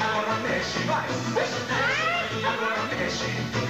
Agora mexe, vai. Agora mexe.